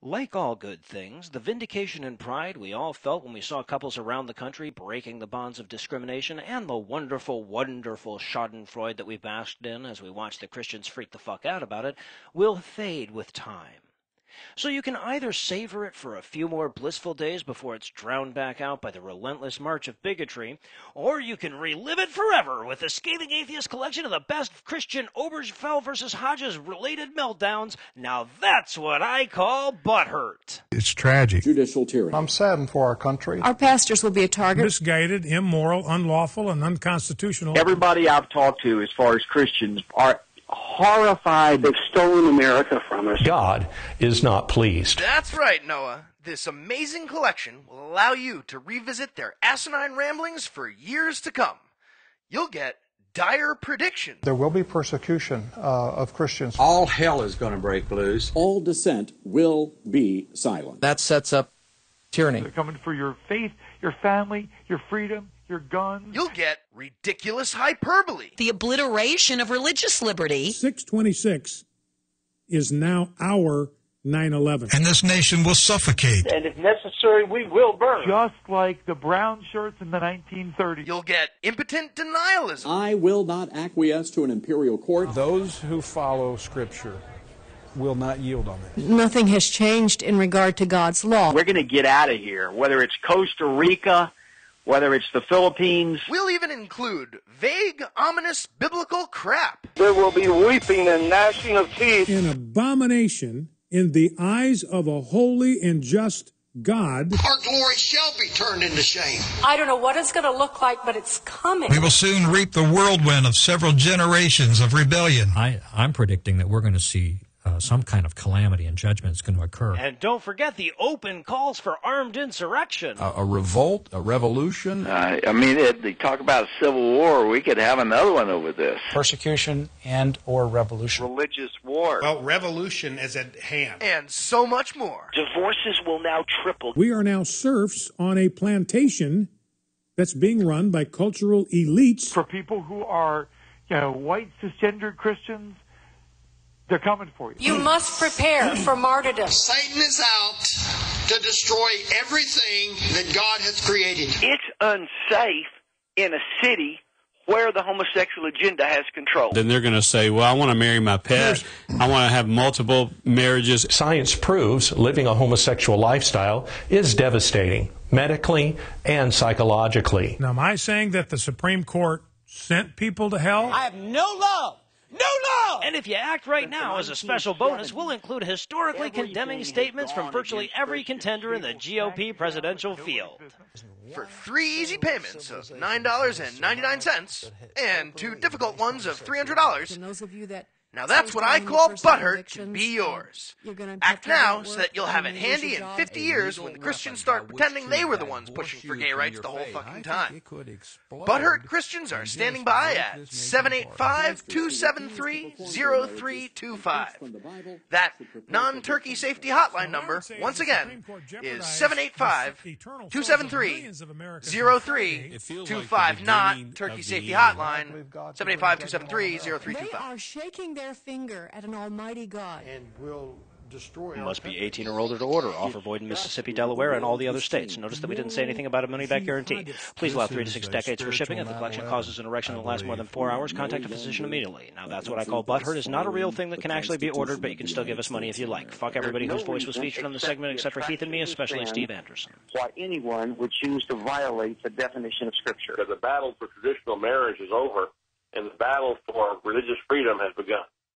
Like all good things, the vindication and pride we all felt when we saw couples around the country breaking the bonds of discrimination and the wonderful, wonderful schadenfreude that we basked in as we watched the Christians freak the fuck out about it will fade with time. So you can either savor it for a few more blissful days before it's drowned back out by the relentless march of bigotry, or you can relive it forever with the Scathing Atheist collection of the best Christian Obergefell versus Hodges related meltdowns. Now that's what I call butthurt. It's tragic. Judicial tyranny. I'm saddened for our country. Our pastors will be a target. Misguided, immoral, unlawful, and unconstitutional. Everybody I've talked to, as far as Christians, are horrified they've stolen America from us. God is not pleased. That's right, Noah. This amazing collection will allow you to revisit their asinine ramblings for years to come. You'll get dire predictions. There will be persecution uh, of Christians. All hell is going to break loose. All dissent will be silent. That sets up tyranny. They're coming for your faith, your family, your freedom, your guns. You'll get ridiculous hyperbole. The obliteration of religious liberty. 626 is now our 9 11. And this nation will suffocate. And if necessary, we will burn. Just like the brown shirts in the 1930s. You'll get impotent denialism. I will not acquiesce to an imperial court. Those who follow Scripture will not yield on it. Nothing has changed in regard to God's law. We're going to get out of here, whether it's Costa Rica, whether it's the Philippines. We'll even include vague, ominous biblical crap. There will be weeping and gnashing of teeth. An abomination in the eyes of a holy and just God. Our glory shall be turned into shame. I don't know what it's going to look like, but it's coming. We will soon reap the whirlwind of several generations of rebellion. I, I'm predicting that we're going to see uh, some kind of calamity and judgment is going to occur. And don't forget the open calls for armed insurrection. A, a revolt, a revolution. Uh, I mean, it, they talk about a civil war. We could have another one over this. Persecution and or revolution. Religious war. Well, revolution is at hand. And so much more. Divorces will now triple. We are now serfs on a plantation that's being run by cultural elites. For people who are, you know, white cisgendered Christians, they're coming for you. You must prepare for martyrdom. Satan is out to destroy everything that God has created. It's unsafe in a city where the homosexual agenda has control. Then they're going to say, well, I want to marry my pet. I want to have multiple marriages. Science proves living a homosexual lifestyle is devastating, medically and psychologically. Now, am I saying that the Supreme Court sent people to hell? I have no love. No love! And if you act right now as a special bonus, we'll include historically condemning statements from virtually every contender in the GOP presidential field. For three easy payments of $9.99 and two difficult ones of $300. And those of you that Now that's what I call butthurt to be yours. Act now so that you'll have it handy in 50 years when the Christians start pretending they were the ones pushing for gay rights the whole fucking time. Butthurt Christians are standing by at 785-273-0325. That non-turkey safety hotline number, once again, is 785-273-0325, not turkey safety hotline, 785-273-0325. They are shaking their finger at an almighty God. And will destroy Must be 18 or older to order. Offer void in Mississippi, Delaware, and all the other states. Notice that we didn't say anything about a money back guarantee. Please allow three to six decades for shipping. If the collection causes an erection that lasts more than four hours, contact a physician immediately. Now, that's what I call butthurt. is not a real thing that can actually be ordered, but you can still give us money if you like. Fuck everybody whose voice was featured on the segment except for Heath and me, especially Steve Anderson. Why anyone would choose to violate the definition of Scripture. Because the battle for traditional marriage is over, and the battle for religious freedom has begun.